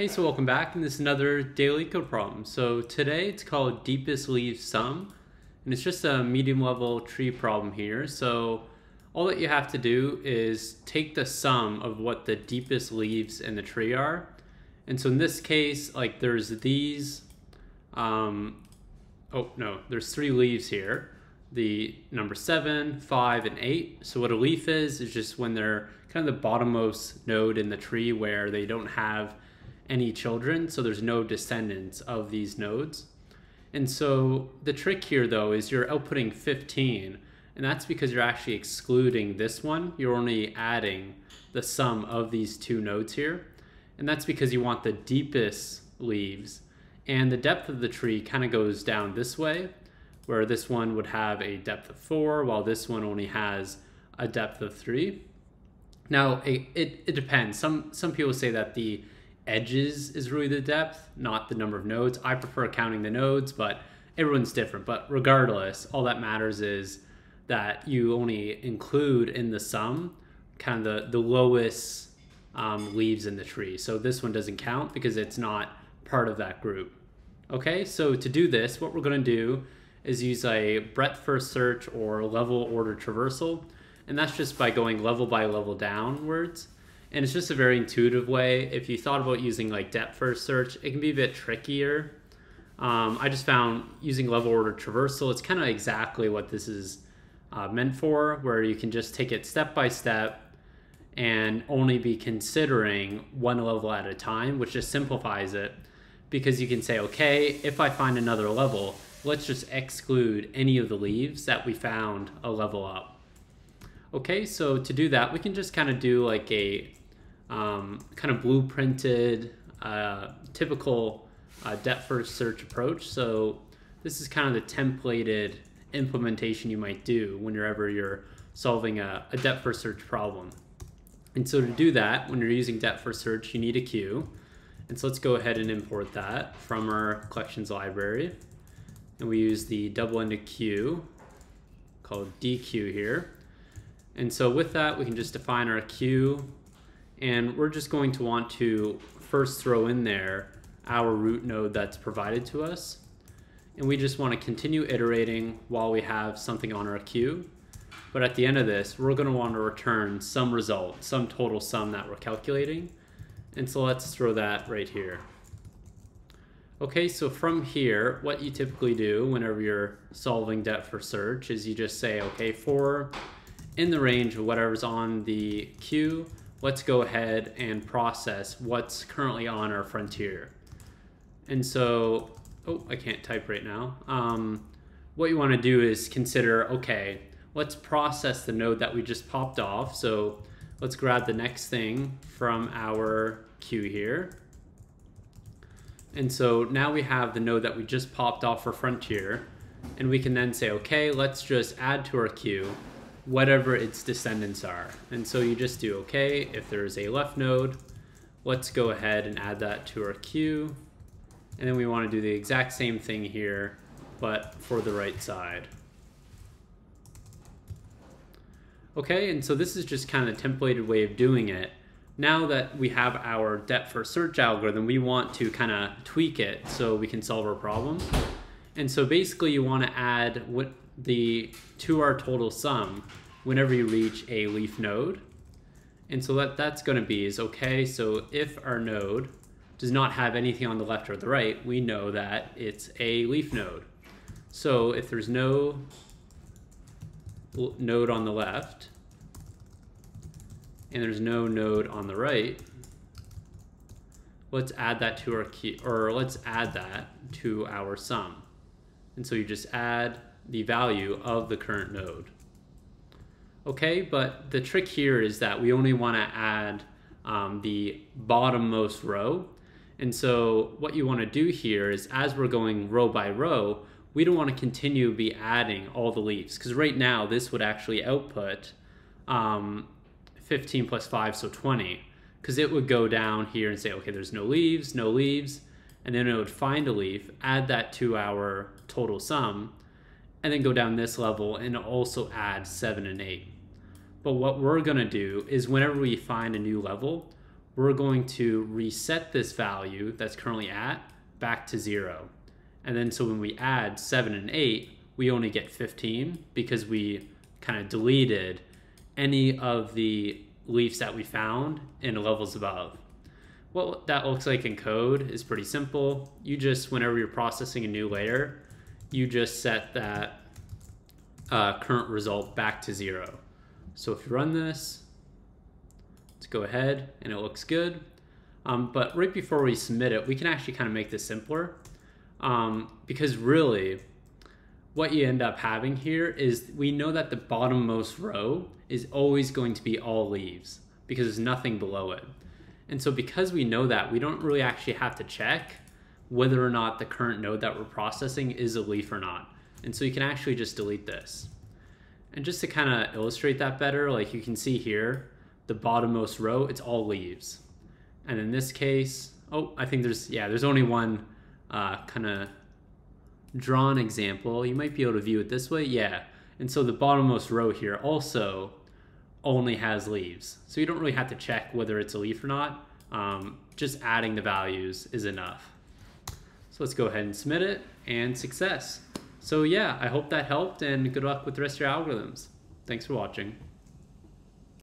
Hey, so welcome back, and this is another daily LeetCode problem. So today it's called deepest leaf sum, and it's just a medium level tree problem here. So all that you have to do is take the sum of what the deepest leaves in the tree are. And so in this case, like there's these, um, oh no, there's three leaves here. The number seven, five, and eight. So what a leaf is, is just when they're kind of the bottommost node in the tree where they don't have any children, so there's no descendants of these nodes. And so the trick here though is you're outputting 15, and that's because you're actually excluding this one. You're only adding the sum of these two nodes here. And that's because you want the deepest leaves. And the depth of the tree kind of goes down this way, where this one would have a depth of four, while this one only has a depth of three. Now, it, it, it depends. Some, some people say that the edges is really the depth, not the number of nodes. I prefer counting the nodes, but everyone's different. But regardless, all that matters is that you only include in the sum kind of the, the lowest um, leaves in the tree. So this one doesn't count because it's not part of that group. Okay, so to do this, what we're going to do is use a breadth first search or level order traversal. And that's just by going level by level downwards and it's just a very intuitive way. If you thought about using like depth first search, it can be a bit trickier. Um, I just found using level order traversal, it's kind of exactly what this is uh, meant for, where you can just take it step by step and only be considering one level at a time, which just simplifies it because you can say, okay, if I find another level, let's just exclude any of the leaves that we found a level up. Okay, so to do that, we can just kind of do like a um, kind of blueprinted, uh, typical uh, depth first search approach. So this is kind of the templated implementation you might do whenever you're solving a, a depth first search problem. And so to do that, when you're using depth first search, you need a queue. And so let's go ahead and import that from our collections library. And we use the double-ended queue called deque here. And so with that, we can just define our queue and we're just going to want to first throw in there our root node that's provided to us. And we just want to continue iterating while we have something on our queue. But at the end of this, we're going to want to return some result, some total sum that we're calculating. And so let's throw that right here. Okay, so from here, what you typically do whenever you're solving depth first search is you just say, okay, for in the range of whatever's on the queue, let's go ahead and process what's currently on our frontier. And so, oh, I can't type right now. Um, what you want to do is consider, okay, let's process the node that we just popped off. So let's grab the next thing from our queue here. And so now we have the node that we just popped off for frontier. And we can then say, okay, let's just add to our queue whatever its descendants are. And so you just do, okay, if there is a left node, let's go ahead and add that to our queue. And then we want to do the exact same thing here, but for the right side. Okay, and so this is just kind of a templated way of doing it. Now that we have our depth first search algorithm, we want to kind of tweak it so we can solve our problem. And so basically you want to add what the to our total sum whenever you reach a leaf node. And so what that's going to be is, okay, so if our node does not have anything on the left or the right, we know that it's a leaf node. So if there's no node on the left, and there's no node on the right, let's add that to our key, or let's add that to our sum. And so you just add the value of the current node. Okay, but the trick here is that we only want to add um, the bottommost row. And so what you want to do here is as we're going row by row, we don't want to continue to be adding all the leaves because right now this would actually output um, 15 plus 5, so 20. Because it would go down here and say, okay, there's no leaves, no leaves, and then it would find a leaf, add that to our total sum, and then go down this level and also add 7 and 8. But what we're to do is whenever we find a new level, we're going to reset this value that's currently at back to zero. And then so when we add seven and eight, we only get 15 because we kind of deleted any of the leaves that we found in levels above. What that looks like in code is pretty simple. You just, whenever you're processing a new layer, you just set that uh, current result back to zero. So if you run this, let's go ahead and it looks good. Um, but right before we submit it, we can actually kind of make this simpler um, because really what you end up having here is we know that the bottommost row is always going to be all leaves because there's nothing below it. And so because we know that, we don't really actually have to check whether or not the current node that we're processing is a leaf or not. And so you can actually just delete this. And just to kind of illustrate that better, like you can see here, the bottommost row, it's all leaves. And in this case, oh, I think there's, yeah, there's only one uh, kind of drawn example. You might be able to view it this way. Yeah. And so the bottommost row here also only has leaves. So you don't really have to check whether it's a leaf or not. Um, just adding the values is enough. So let's go ahead and submit it and success. So yeah, I hope that helped and good luck with the rest of your algorithms. Thanks for watching.